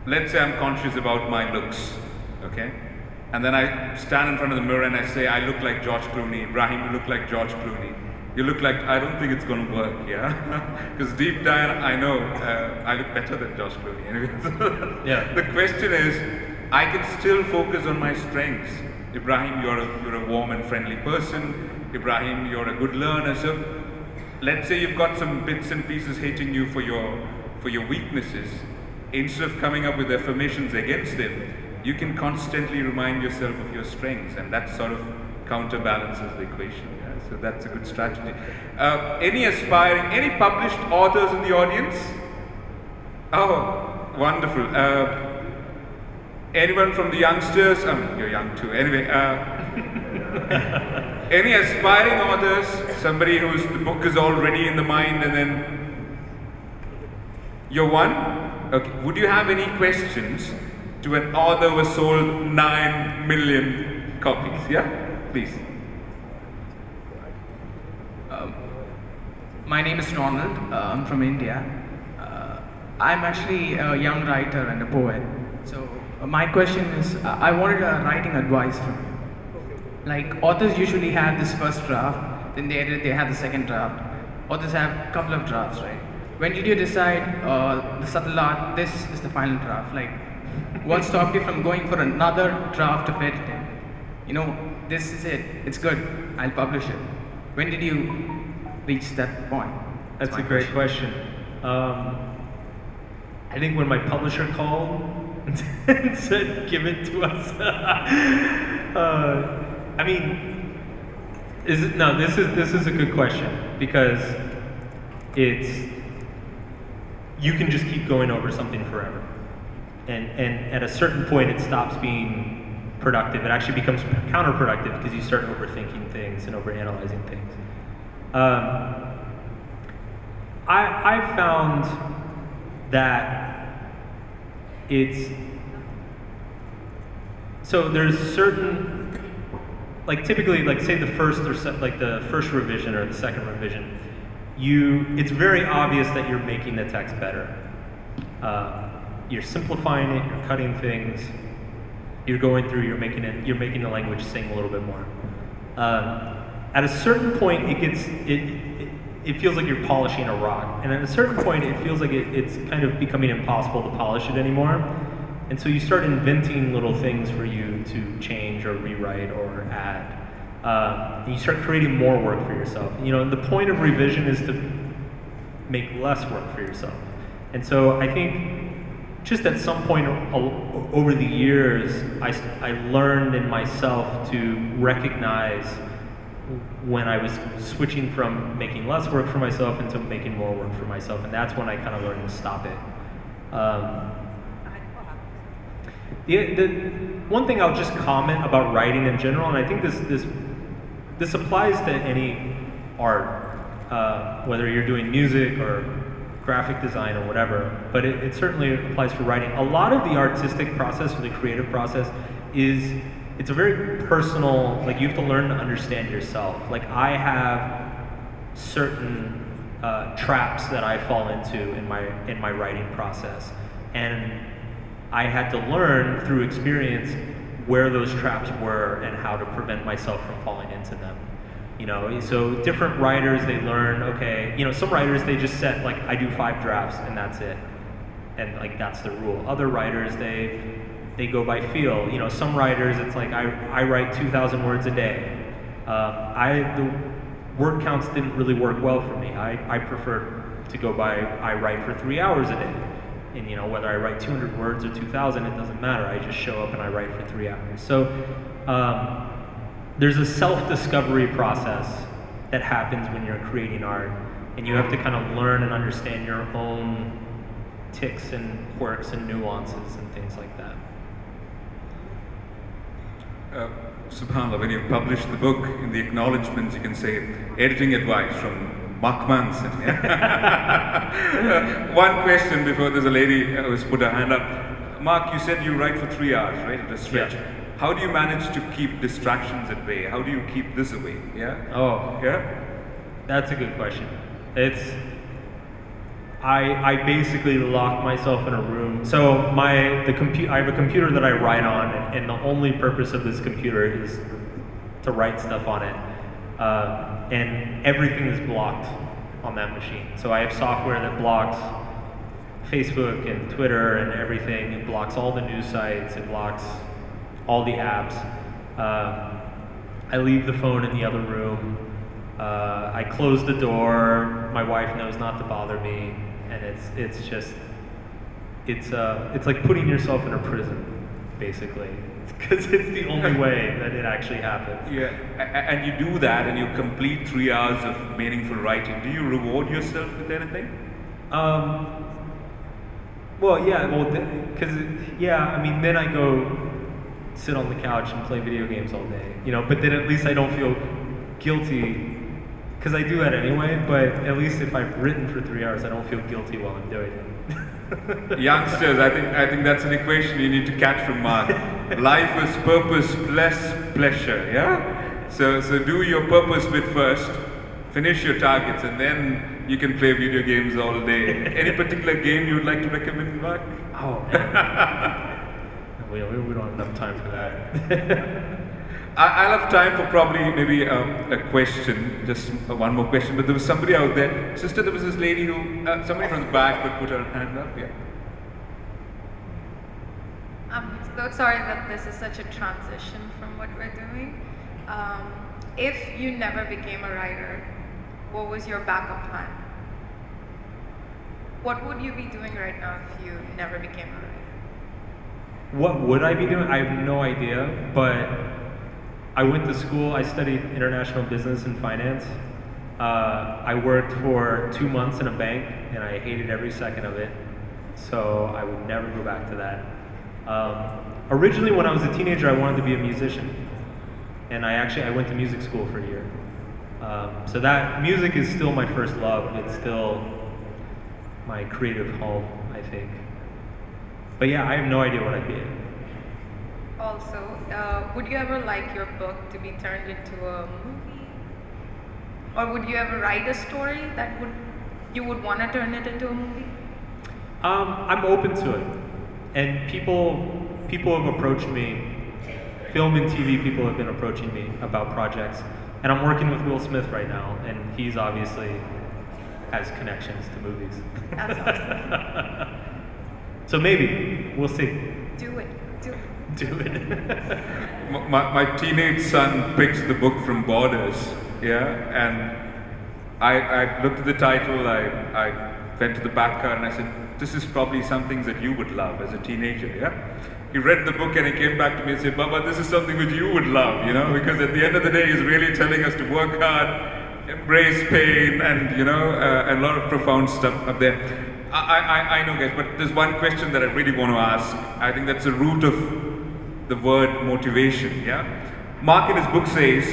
let's say I'm conscious about my looks, okay? And then I stand in front of the mirror and I say, I look like George Clooney. Ibrahim, you look like George Clooney. You look like, I don't think it's going to work, yeah? Because deep down, I know uh, I look better than George Clooney. Anyways. Yeah. The question is, I can still focus on my strengths. Ibrahim, you're a, you're a warm and friendly person. Ibrahim, you're a good learner. So let's say you've got some bits and pieces hating you for your, for your weaknesses. Instead of coming up with affirmations against them, you can constantly remind yourself of your strengths, and that sort of counterbalances the equation. So that's a good strategy. Uh, any aspiring, any published authors in the audience? Oh, wonderful. Uh, anyone from the youngsters? Um, you're young too. Anyway, uh, any aspiring authors? Somebody whose the book is already in the mind, and then you're one. Okay. Would you have any questions to an author who sold nine million copies? Yeah, please. Um, my name is Ronald. Uh, I'm from India. Uh, I'm actually a young writer and a poet. So uh, my question is, uh, I wanted a writing advice from you. Like authors usually have this first draft, then they edit, they have the second draft. Authors have a couple of drafts, right? When did you decide uh, the subtle art? This is the final draft. Like, what stopped you from going for another draft of editing? You know, this is it. It's good. I'll publish it. When did you reach that point? That's my a great question. Um, I think when my publisher called and said, "Give it to us," uh, I mean, is it no? This is this is a good question because it's you can just keep going over something forever, and and at a certain point, it stops being productive. It actually becomes counterproductive because you start overthinking things and overanalyzing things. Um, I, I've found that it's so there's certain like typically like say the first or se- like the first revision or the second revision you it's very obvious that you're making the text better. Uh, you're simplifying it you're cutting things you're going through you're making it you're making the language sing a little bit more. Um, at a certain point it gets it, it it feels like you're polishing a rock. And at a certain point it feels like it, it's kind of becoming impossible to polish it anymore. And so you start inventing little things for you to change or rewrite or add. Uh, you start creating more work for yourself. You know the point of revision is to make less work for yourself. And so i think just at some point over the years I, I learned in myself to recognize when I was switching from making less work for myself into making more work for myself, and that's when I kind of learned to stop it. Um, the, the one thing I'll just comment about writing in general, and I think this this this applies to any art, uh, whether you're doing music or graphic design or whatever, but it, it certainly applies for writing. A lot of the artistic process or the creative process is it's a very personal like you have to learn to understand yourself. Like i have certain uh, traps that i fall into in my in my writing process. And i had to learn through experience where those traps were and how to prevent myself from falling into them. You know so different writers they learn okay you know some writers they just set like i do five drafts and that's it. And like that's the rule. Other writers they they go by feel. You know, some writers, it's like I, I write 2,000 words a day. Um, I the word counts didn't really work well for me. I, I preferred to go by, I write for three hours a day. And you know, whether I write 200 words or 2,000, it doesn't matter. I just show up and I write for three hours. So um, there's a self-discovery process that happens when you're creating art, and you have to kind of learn and understand your own ticks and quirks and nuances and things like that. Uh, SubhanAllah, when you publish the book, in the acknowledgements, you can say editing advice from Mark Manson. uh, one question before there's a lady who's put her hand up. Mark, you said you write for three hours, right? At a stretch. Yeah. How do you manage to keep distractions at bay? How do you keep this away? Yeah? Oh, Yeah? That's a good question. It's I I basically lock myself in a room. So my the compu- I have a computer that I write on, and, and the only purpose of this computer is to write stuff on it. Um, and everything is blocked on that machine. So I have software that blocks Facebook and Twitter and everything. It blocks all the news sites. It blocks all the apps. Um, I leave the phone in the other room. Uh, I close the door. My wife knows not to bother me, and it's it's just it's uh it's like putting yourself in a prison, basically, because it's the only way that it actually happens. Yeah. And you do that and you complete three hours of meaningful writing. Do you reward yourself with anything? Um, well, yeah, well, because yeah, I mean, then I go sit on the couch and play video games all day, you know. But then at least I don't feel guilty because I do that anyway. But at least if I've written for three hours, I don't feel guilty while I'm doing it. Youngsters, I think I think that's an equation you need to catch from Mark. Life is purpose plus pleasure, yeah? So so do your purpose bit first, finish your targets, and then you can play video games all day. Any particular game you would like to recommend, Mark? oh, we we don't have enough time for that. I, I'll have time for probably maybe um, a question, just uh, one more question. But there was somebody out there. Sister, there was this lady who, uh, somebody from the back would put her hand up. Yeah. I'm so sorry that this is such a transition from what we're doing. Um, if you never became a writer, what was your backup plan? What would you be doing right now if you never became a writer? What would I be doing? I have no idea, but I went to school, I studied international business and finance. Uh, I worked for two months in a bank and I hated every second of it, so I would never go back to that. Um, originally, when I was a teenager, I wanted to be a musician, and I actually I went to music school for a year. Um, so that music is still my first love. It's still my creative home, I think. But yeah, I have no idea what I'd be. Also, uh, would you ever like your book to be turned into a movie? Or would you ever write a story that would you would want to turn it into a movie? Um, I'm open to it, and people people have approached me. Film and TV people have been approaching me about projects, and I'm working with Will Smith right now, and he's obviously has connections to movies. That's awesome. so maybe we'll see. Do it. Do it. My, my teenage son picks the book from Borders, yeah, and I, I looked at the title, I, I went to the back cover and I said, this is probably some things that you would love as a teenager, yeah? He read the book and he came back to me and said, Baba, this is something which you would love, you know, because at the end of the day, he's really telling us to work hard, embrace pain, and, you know, uh, a lot of profound stuff up there. I, I, I know, guys, but there's one question that I really want to ask. I think that's the root of the word motivation, yeah? Mark in his book says,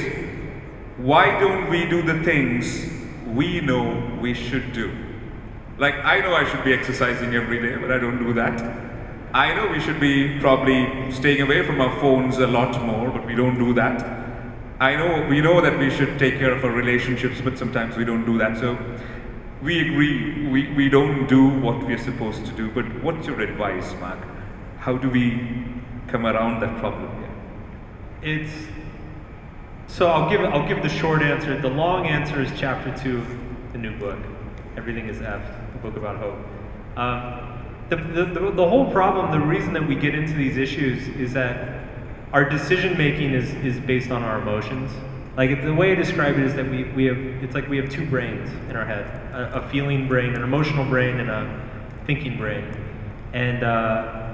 why don't we do the things we know we should do? Like, I know I should be exercising every day, but I don't do that. I know we should be probably staying away from our phones a lot more, but we don't do that. I know, we know that we should take care of our relationships, but sometimes we don't do that. So, we agree, we, we don't do what we're supposed to do, but what's your advice, Mark? How do we come around that problem? Yeah. It's so I'll give I'll give the short answer. The long answer is chapter two, the new book. Everything is F, the book about hope. Um, the, the, the, the whole problem, the reason that we get into these issues is that our decision making is, is based on our emotions. Like the way I describe it is that we, we have it's like we have two brains in our head, a, a feeling brain, an emotional brain, and a thinking brain. And uh,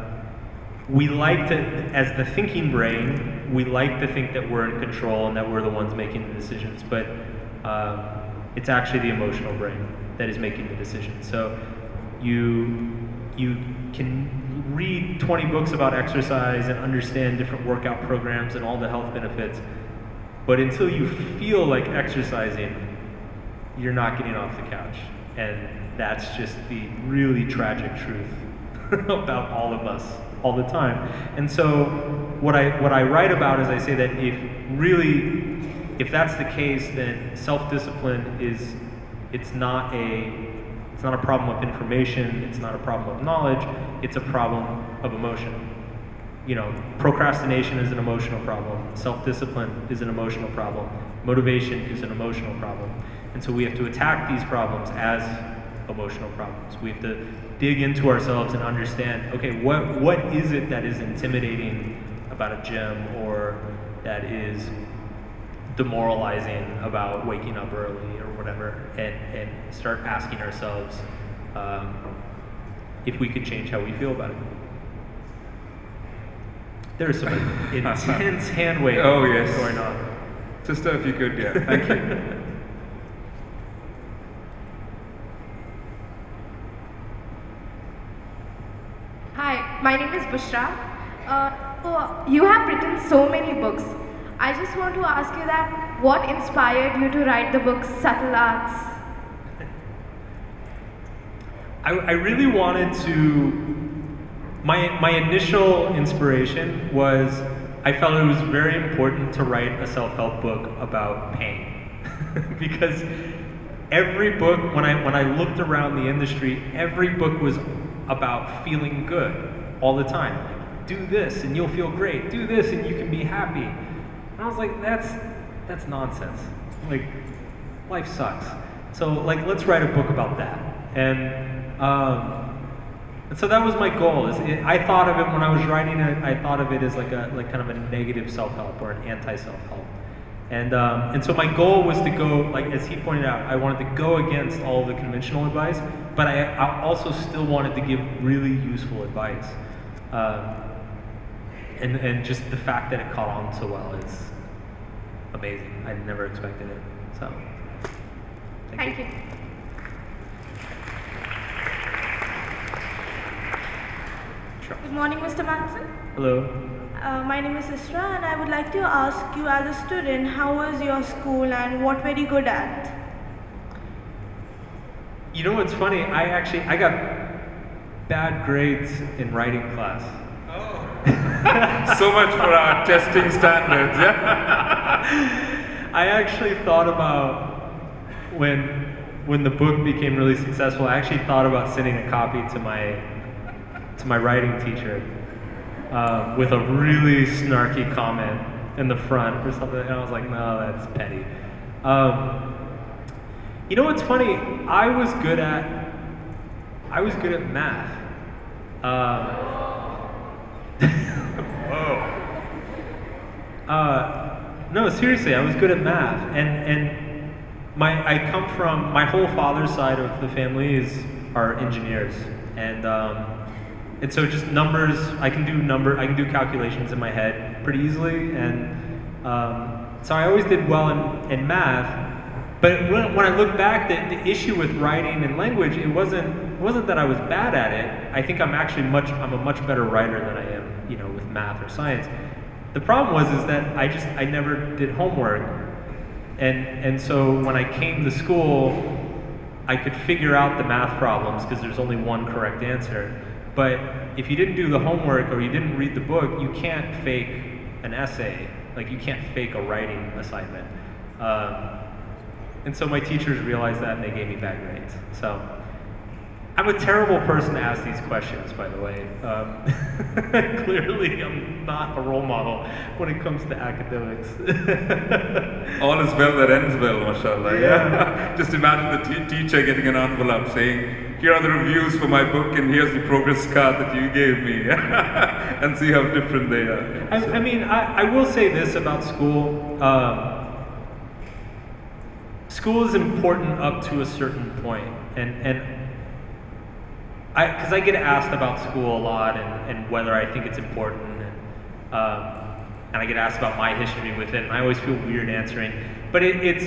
we like to, as the thinking brain, we like to think that we're in control and that we're the ones making the decisions. But uh, it's actually the emotional brain that is making the decision. So you you can read 20 books about exercise and understand different workout programs and all the health benefits, but until you feel like exercising, you're not getting off the couch. And that's just the really tragic truth about all of us all the time. And so what I what I write about is I say that if really if that's the case, then self-discipline is it's not a it's not a problem of information, it's not a problem of knowledge, it's a problem of emotion. You know, procrastination is an emotional problem, self-discipline is an emotional problem, motivation is an emotional problem. And so we have to attack these problems as emotional problems. We have to dig into ourselves and understand, okay, what what is it that is intimidating about a gym or that is demoralizing about waking up early or whatever, and, and start asking ourselves um, if we could change how we feel about it. There's some intense hand waving Oh, yes. going on. Sister, if you could, yeah. Thank you. Hi, my name is Bushra. Uh, you have written so many books. I just want to ask you that what inspired you to write the book Subtle Arts? I, I really wanted to. My, my initial inspiration was I felt it was very important to write a self help book about pain. because every book, when I, when I looked around the industry, every book was about feeling good all the time. Do this and you'll feel great. Do this and you can be happy. And I was like, that's, that's nonsense. Like, life sucks. So, like, let's write a book about that. And, um, and so that was my goal. Is it, I thought of it when I was writing it. I thought of it as like a like kind of a negative self-help or an anti-self-help. And um, and so my goal was to go like as he pointed out, I wanted to go against all the conventional advice, but I, I also still wanted to give really useful advice. Um, and and just the fact that it caught on so well is amazing. I never expected it. So Thank you. Good morning, Mr. Manson. hello. Uh, my name is Isra, and I would like to ask you, as a student, how was your school and what were you good at? You know what's funny? I actually I got bad grades in writing class. Oh. so much for our testing standards, yeah? I actually thought about when when the book became really successful. I actually thought about sending a copy to my to my writing teacher uh, with a really snarky comment in the front or something. And I was like, no, that's petty. Um, you know what's funny? I was good at I was good at math. Whoa. Uh, no, seriously, I was good at math, and and my I come from my whole father's side of the family is are engineers, and um, and so just numbers. I can do number. I can do calculations in my head pretty easily, and um, so I always did well in, in math. But when, when I look back, the, the issue with writing and language, it wasn't it wasn't that I was bad at it. I think I'm actually much I'm a much better writer than I am, you know, with math or science. The problem was is that I just I never did homework, and and so when I came to school, I could figure out the math problems because there's only one correct answer. But if you didn't do the homework or you didn't read the book, you can't fake an essay. Like you can't fake a writing assignment. Um, and so my teachers realized that and they gave me bad grades. So I'm a terrible person to ask these questions, by the way. Um, clearly, I'm not a role model when it comes to academics. All is well that ends well, mashallah. Yeah. Yeah. Just imagine the te- teacher getting an envelope saying, here are the reviews for my book and here's the progress card that you gave me. and see how different they are. I, I mean, I, I will say this about school. Um, school is important up to a certain point, and and I because I get asked about school a lot and, and whether I think it's important, and um, and I get asked about my history with it, and I always feel weird answering. But it, it's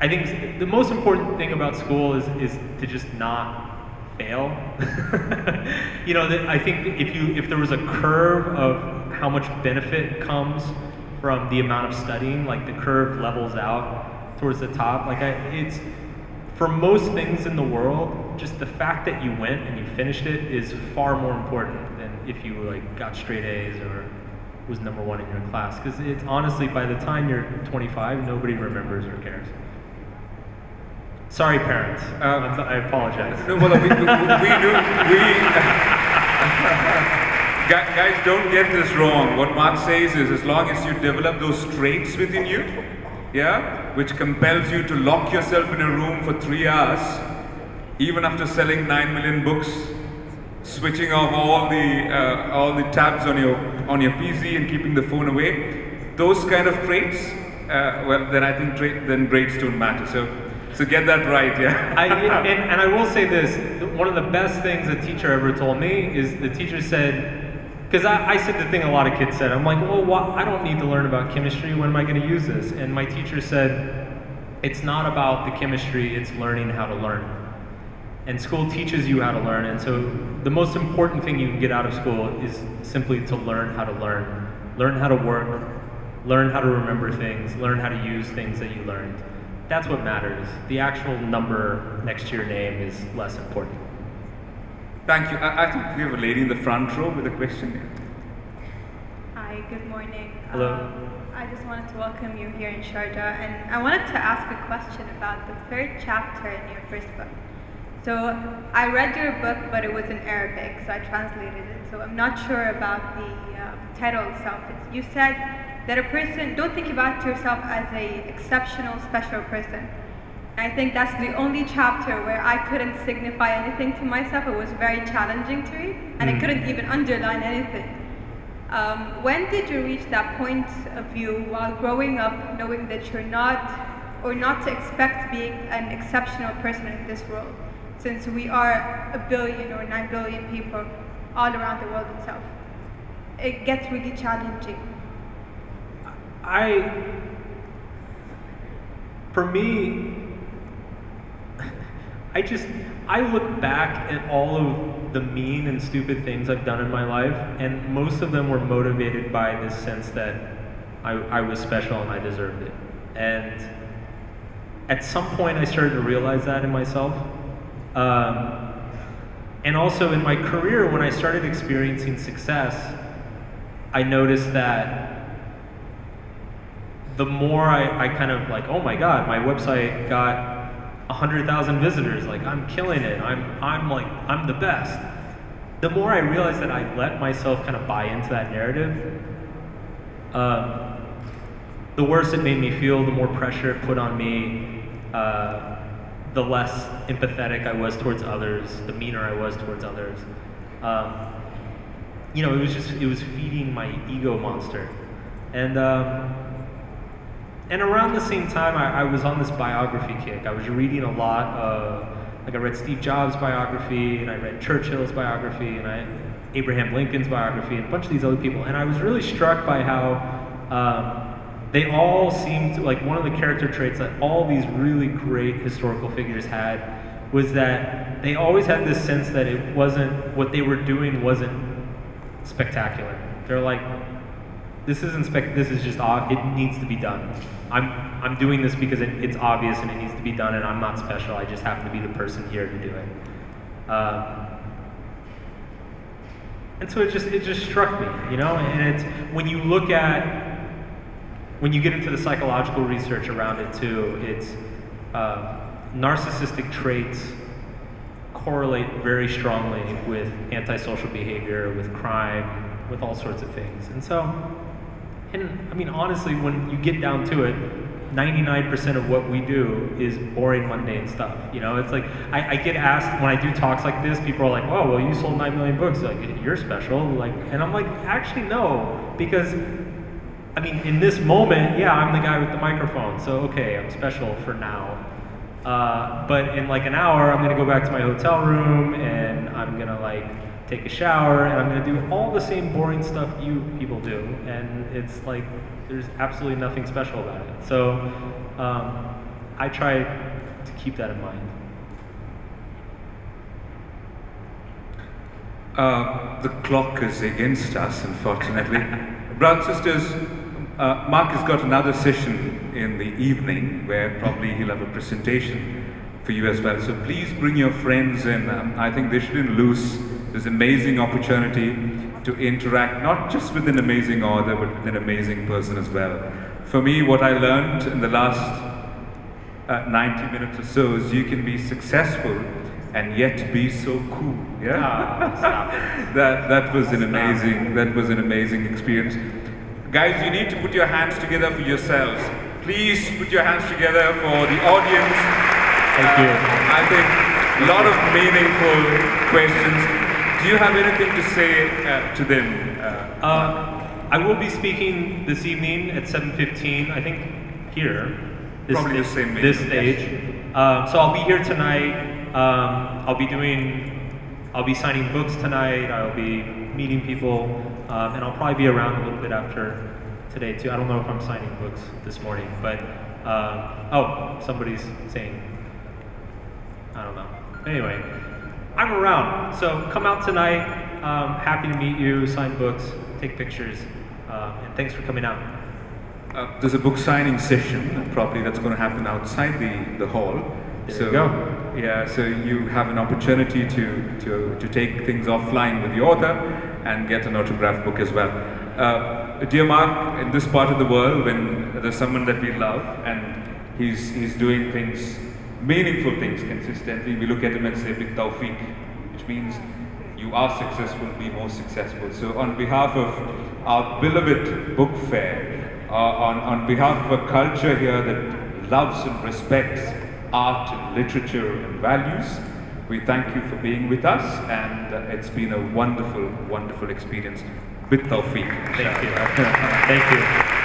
I think the most important thing about school is is to just not fail. you know, I think if you if there was a curve of how much benefit comes from the amount of studying, like the curve levels out towards the top. Like I, it's for most things in the world, just the fact that you went and you finished it is far more important than if you like got straight A's or was number one in your class. Because it's honestly, by the time you're 25, nobody remembers or cares. Sorry, parents. Um, I apologize. No, well, we, we, we do. We, guys, don't get this wrong. What Mark says is, as long as you develop those traits within you, yeah, which compels you to lock yourself in a room for three hours, even after selling nine million books, switching off all the uh, all the tabs on your on your PC and keeping the phone away, those kind of traits, uh, well, then I think tra- then grades don't matter. So. So get that right, yeah. I, and, and I will say this: one of the best things a teacher ever told me is the teacher said, because I, I, said the thing a lot of kids said. I'm like, well, I don't need to learn about chemistry. When am I going to use this? And my teacher said, it's not about the chemistry. It's learning how to learn. And school teaches you how to learn. And so the most important thing you can get out of school is simply to learn how to learn, learn how to work, learn how to remember things, learn how to use things that you learned. That's what matters. The actual number next to your name is less important. Thank you. I, I think we have a lady in the front row with a question. Hi, good morning. Hello. Um, I just wanted to welcome you here in Sharjah, and I wanted to ask a question about the third chapter in your first book. So I read your book, but it was in Arabic, so I translated it. So I'm not sure about the uh, title itself. It's, you said that a person, don't think about yourself as a exceptional, special person. I think that's the only chapter where I couldn't signify anything to myself. It was very challenging to read, and mm. I couldn't even underline anything. Um, when did you reach that point of view while growing up, knowing that you're not, or not to expect being an exceptional person in this world, since we are a billion or nine billion people all around the world itself? It gets really challenging. I, for me, I just, I look back at all of the mean and stupid things I've done in my life, and most of them were motivated by this sense that I, I was special and I deserved it. And at some point, I started to realize that in myself. Um, and also in my career, when I started experiencing success, I noticed that the more I, I kind of like, oh my God, my website got 100,000 visitors, like I'm killing it, I'm, I'm like, I'm the best. The more I realized that I let myself kind of buy into that narrative, um, the worse it made me feel, the more pressure it put on me, uh, the less empathetic I was towards others, the meaner I was towards others. Um, you know, it was just, it was feeding my ego monster. And, um, and around the same time, I, I, was on this biography kick. I was reading a lot of, like I read Steve Jobs' biography, and I read Churchill's biography, and I, Abraham Lincoln's biography, and a bunch of these other people. And I was really struck by how um, they all seemed to, like one of the character traits that all these really great historical figures had was that they always had this sense that it wasn't, what they were doing wasn't spectacular. They're like, this isn't spec. This is just it needs to be done. I'm I'm doing this because it, it's obvious and it needs to be done, and I'm not special. I just happen to be the person here to do it. Um, and so it just it just struck me, you know. And it's when you look at when you get into the psychological research around it too, it's uh, narcissistic traits correlate very strongly with antisocial behavior, with crime, with all sorts of things. And so and I mean, honestly, when you get down to it, 99% of what we do is boring, mundane stuff. You know, it's like I, I, get asked when I do talks like this, people are like, "Oh, well, you sold nine million books. Like, you're special." Like, and I'm like, actually, no, because I mean, in this moment, yeah, I'm the guy with the microphone, so okay, I'm special for now. Uh, but in like an hour, I'm gonna go back to my hotel room and I'm gonna like take a shower and I'm gonna do all the same boring stuff you people do, and it's like there's absolutely nothing special about it. So um, I try to keep that in mind. Uh, the clock is against us, unfortunately. Brothers and sisters, uh, Mark has got another session in the evening where probably he'll have a presentation for you as well. So please bring your friends in. Um, I think they shouldn't lose this amazing opportunity to interact not just with an amazing author, but with an amazing person as well. For me, what I learned in the last uh, 90 minutes or so is you can be successful and yet be so cool. Yeah, Ah, that that was an amazing that was an amazing experience. Guys, you need to put your hands together for yourselves. Please put your hands together for the audience. Thank you. I think a lot of meaningful questions. Do you have anything to say uh, to them? Uh, Uh, I will be speaking this evening at 7:15. I think here. This Probably the same This stage. Um, so I'll be here tonight. Um, I'll be doing. I'll be signing books tonight. I'll be meeting people, um, and I'll probably be around a little bit after today too. I don't know if I'm signing books this morning, but um, oh, somebody's saying. I don't know. Anyway, I'm around. So come out tonight. Um, happy to meet you, sign books, take pictures, um, and thanks for coming out. Uh, there's a book signing session probably that's going to happen outside the, the hall. There so you go. yeah, so you have an opportunity to, to, to take things offline with the author and get an autograph book as well. Uh, dear Mark, in this part of the world, when there's someone that we love and he's he's doing things, meaningful things consistently, we look at them and say big tawfiq, which means you are successful, be more successful. So on behalf of our beloved book fair, uh, on, on behalf of a culture here that loves and respects art and literature and values, we thank you for being with us and uh, it's been a wonderful, wonderful experience. With Tawfiq. Thank you. Thank you.